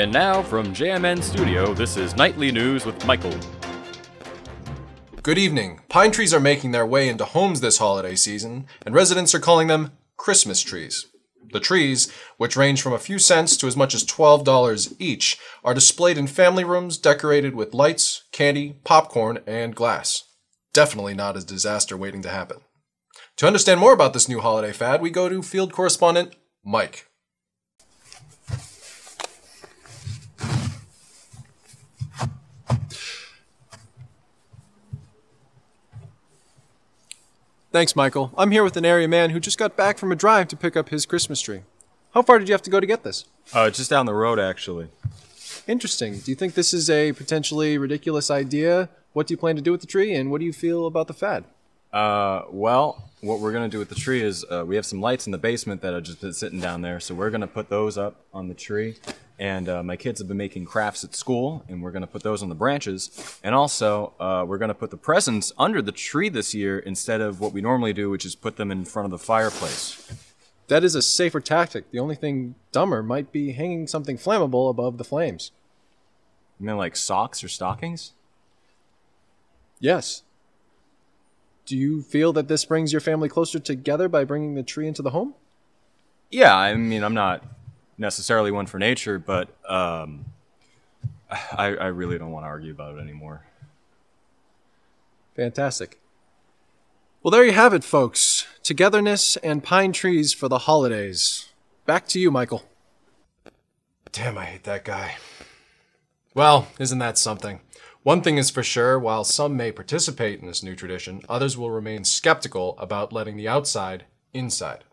And now from JMN Studio, this is Nightly News with Michael. Good evening. Pine trees are making their way into homes this holiday season, and residents are calling them Christmas trees. The trees, which range from a few cents to as much as $12 each, are displayed in family rooms decorated with lights, candy, popcorn, and glass. Definitely not a disaster waiting to happen. To understand more about this new holiday fad, we go to field correspondent Mike. Thanks, Michael. I'm here with an area man who just got back from a drive to pick up his Christmas tree. How far did you have to go to get this? Uh, just down the road, actually. Interesting. Do you think this is a potentially ridiculous idea? What do you plan to do with the tree, and what do you feel about the fad? Uh, well, what we're gonna do with the tree is uh, we have some lights in the basement that have just been sitting down there, so we're gonna put those up on the tree. And uh, my kids have been making crafts at school, and we're gonna put those on the branches. And also, uh, we're gonna put the presents under the tree this year instead of what we normally do, which is put them in front of the fireplace. That is a safer tactic. The only thing dumber might be hanging something flammable above the flames. You mean like socks or stockings? Yes. Do you feel that this brings your family closer together by bringing the tree into the home? Yeah, I mean, I'm not necessarily one for nature, but um, I, I really don't want to argue about it anymore. Fantastic. Well, there you have it, folks. Togetherness and pine trees for the holidays. Back to you, Michael. Damn, I hate that guy. Well, isn't that something? One thing is for sure, while some may participate in this new tradition, others will remain skeptical about letting the outside inside.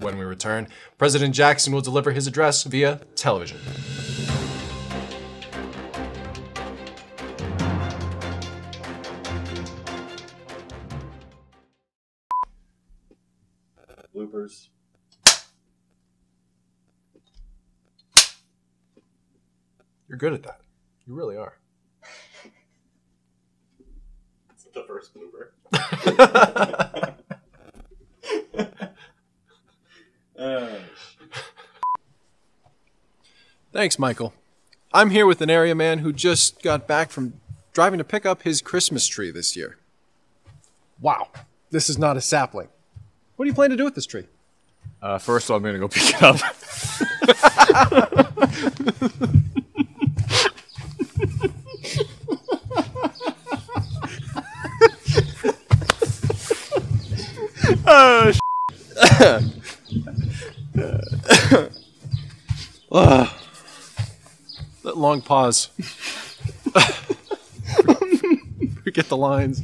When we return, President Jackson will deliver his address via television. Bloopers. You're good at that. You really are. It's the first blooper. Thanks, Michael. I'm here with an area man who just got back from driving to pick up his Christmas tree this year. Wow, this is not a sapling. What do you plan to do with this tree? Uh, first, I'm gonna go pick it up. That long pause. Forget the lines.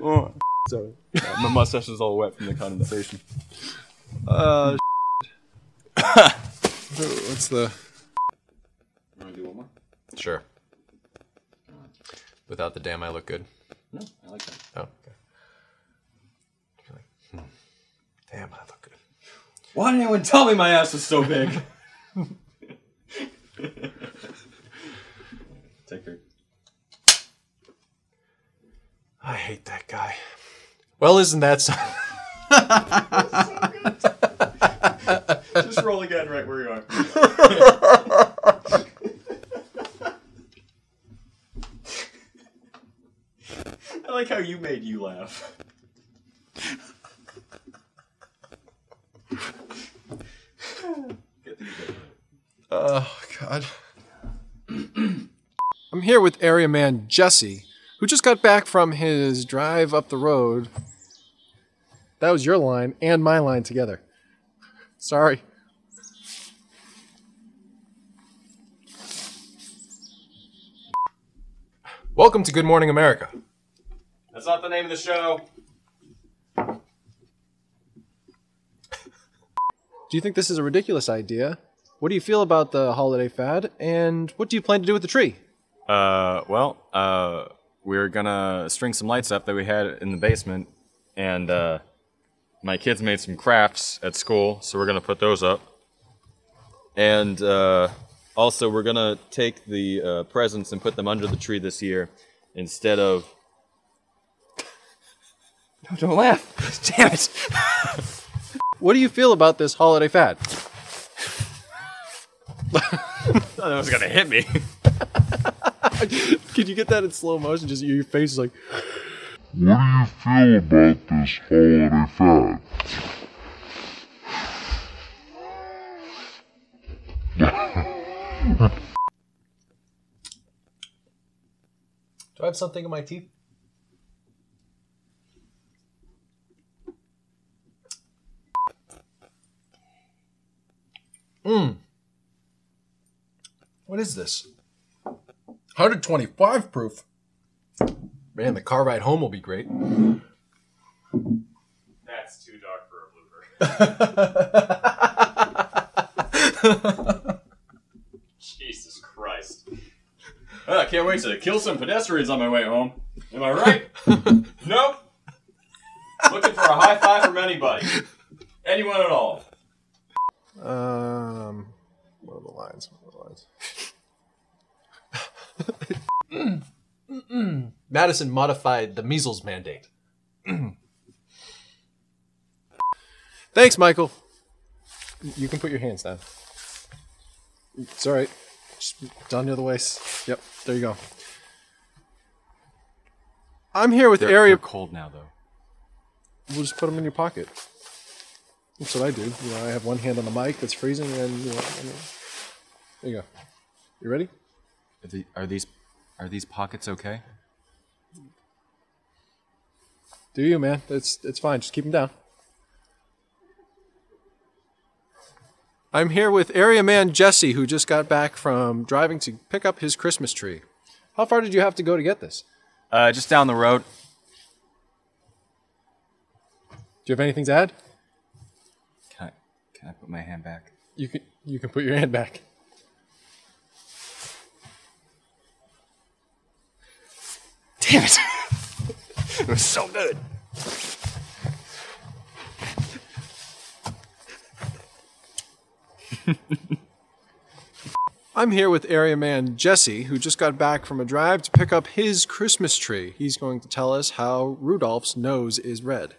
oh, Sorry. my mustache is all wet from the condensation. Uh, what's the? You wanna do one more? Sure. Without the damn, I look good. No, I like that. Oh, okay. You're like, hmm. Damn, I look good. Why didn't anyone tell me my ass was so big? Take her. I hate that guy. Well, isn't that something? Just roll again right where you are. I like how you made you laugh. Get these over. Oh, God. I'm here with area man Jesse, who just got back from his drive up the road. That was your line and my line together. Sorry. Welcome to Good Morning America. That's not the name of the show. Do you think this is a ridiculous idea? What do you feel about the holiday fad? And what do you plan to do with the tree? Uh, well, uh, we're gonna string some lights up that we had in the basement, and uh, my kids made some crafts at school, so we're gonna put those up. And uh, also, we're gonna take the uh, presents and put them under the tree this year instead of. No, don't laugh! Damn it! What do you feel about this holiday fad? thought it was gonna hit me. Can you get that in slow motion? Just your face is like, What do you feel about this holiday fad? Do I have something in my teeth? Mmm. What is this? 125 proof. Man, the car ride home will be great. That's too dark for a blooper. Jesus Christ. Ah, I can't wait to kill some pedestrians on my way home. Am I right? nope. Looking for a high five from anybody. Anyone at all. um, what are the lines? What are the? Madison modified the measles mandate. Thanks, Michael. You can put your hands down. It's all right. Just down near the waist. Yep, there you go. I'm here with They're, area. they're cold now, though. We'll just put them in your pocket. That's what I do. You know, I have one hand on the mic that's freezing, and you know, I mean, there you go. You ready? Are, the, are these are these pockets okay? Do you, man? It's it's fine. Just keep them down. I'm here with area man Jesse, who just got back from driving to pick up his Christmas tree. How far did you have to go to get this? Uh, just down the road. Do you have anything to add? Can I can I put my hand back? You can you can put your hand back. Damn it! it was so good. I'm here with area man Jesse, who just got back from a drive to pick up his Christmas tree. He's going to tell us how Rudolph's nose is red.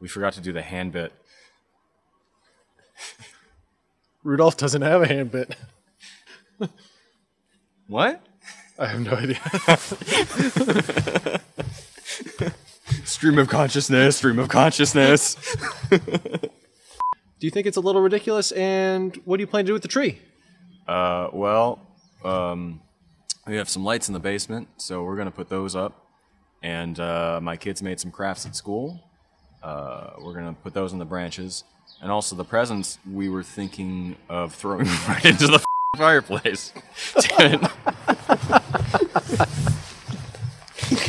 We forgot to do the hand bit. Rudolph doesn't have a hand bit. What? I have no idea. Stream of consciousness. Stream of consciousness. do you think it's a little ridiculous? And what do you plan to do with the tree? Uh, well, um, we have some lights in the basement, so we're gonna put those up. And uh, my kids made some crafts at school. Uh, we're gonna put those in the branches, and also the presents we were thinking of throwing right into the fireplace. Damn it.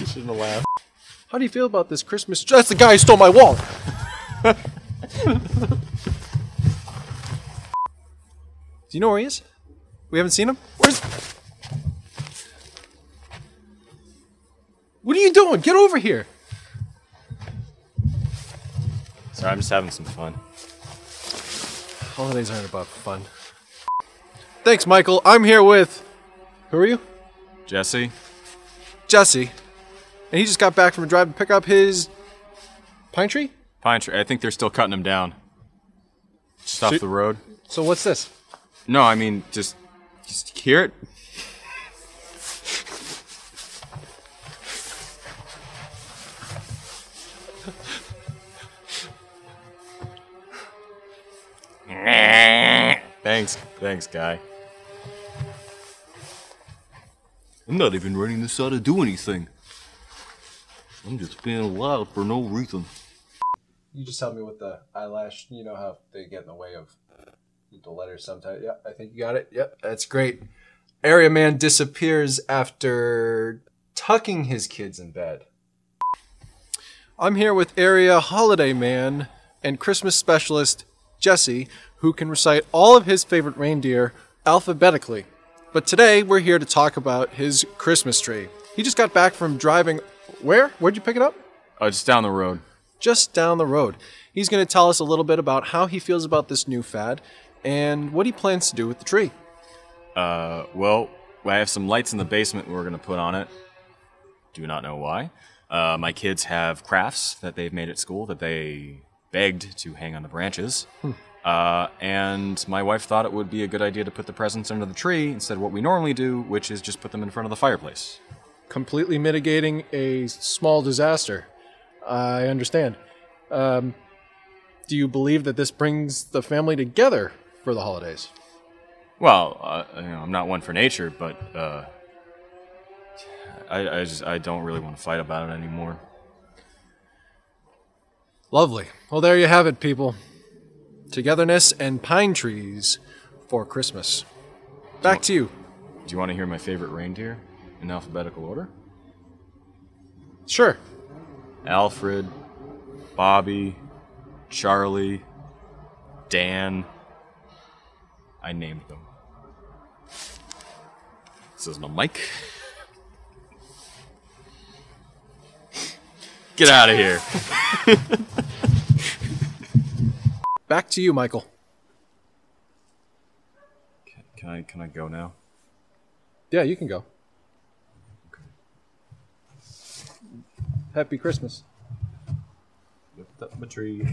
Shouldn't have laughed. How do you feel about this Christmas? That's the guy who stole my wallet. do you know where he is? We haven't seen him. Where's? What are you doing? Get over here. Sorry, I'm just having some fun. Holidays aren't about fun. Thanks, Michael. I'm here with. Who are you? Jesse, Jesse. And he just got back from a drive to pick up his pine tree. pine tree. I think they're still cutting them down. Just off So- the road. So what's this? No, I mean just, just hear it. thanks, thanks, guy. I'm not even running this out to do anything. I'm just being loud for no reason. You just help me with the eyelash. You know how they get in the way of the letters sometimes. Yeah, I think you got it. Yep, that's great. Area man disappears after tucking his kids in bed. I'm here with area holiday man and Christmas specialist Jesse, who can recite all of his favorite reindeer alphabetically. But today we're here to talk about his Christmas tree. He just got back from driving. Where? Where'd you pick it up? Oh, just down the road. just down the road. He's going to tell us a little bit about how he feels about this new fad and what he plans to do with the tree. Uh, well, I have some lights in the basement we're going to put on it. Do not know why. Uh, my kids have crafts that they've made at school that they begged to hang on the branches. Uh, and my wife thought it would be a good idea to put the presents under the tree instead of what we normally do, which is just put them in front of the fireplace. Completely mitigating a small disaster. I understand. Um, do you believe that this brings the family together for the holidays? Well, uh, you know, I'm not one for nature, but uh, I, I just I don't really want to fight about it anymore. Lovely. Well, there you have it, people. Togetherness and pine trees for Christmas. Back to you. Do you want to hear my favorite reindeer in alphabetical order? Sure. Alfred, Bobby, Charlie, Dan. I named them. This isn't a mic. Get out of here. Back to you, Michael. Can I can I go now? Yeah, you can go. Happy Christmas. Lift up my tree.